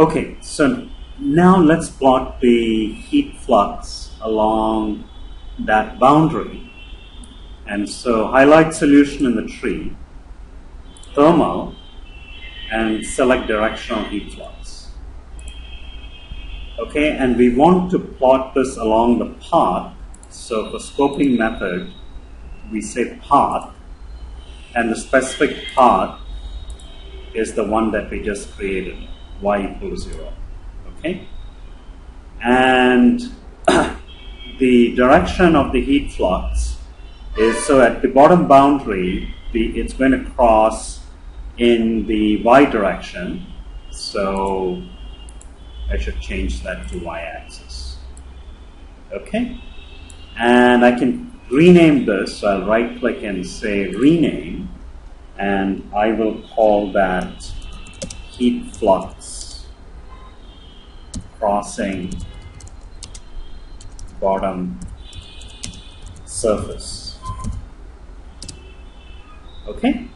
Okay, so now let's plot the heat flux along that boundary. And so highlight solution in the tree, thermal, and select directional heat flux. Okay, and we want to plot this along the path. So for scoping method, we say path, and the specific path is the one that we just created, y equals 0. Okay? And the direction of the heat flux is so at the bottom boundary, the, it's going to cross in the y direction. So I should change that to y axis. Okay? And I can rename this. So I'll right click and say rename. And I will call that heat flux crossing bottom surface. Okay?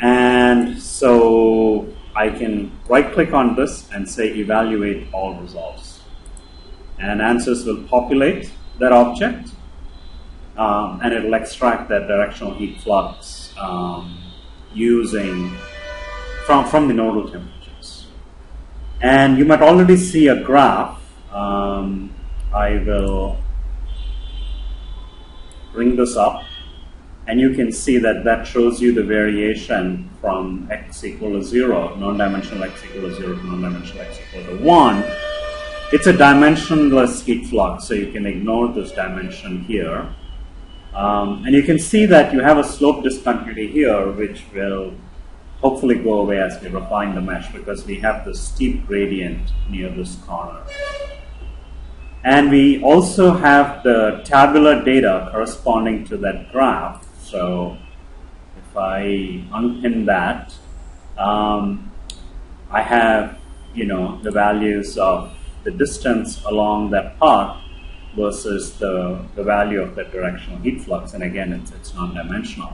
And so I can right click on this and say evaluate all results. And ANSYS will populate that object um, and it'll extract that directional heat flux um, using from, from the nodal temperatures. And you might already see a graph. Um, I will bring this up and you can see that that shows you the variation from x equal to 0, non-dimensional x equal to 0 to non-dimensional x equal to 1. It's a dimensionless heat flux, so you can ignore this dimension here. Um, and you can see that you have a slope discontinuity here, which will hopefully go away as we refine the mesh because we have the steep gradient near this corner. And we also have the tabular data corresponding to that graph. So if I unpin that, um, I have, you know, the values of the distance along that path versus the, the value of the directional heat flux. And again, it's, it's non-dimensional.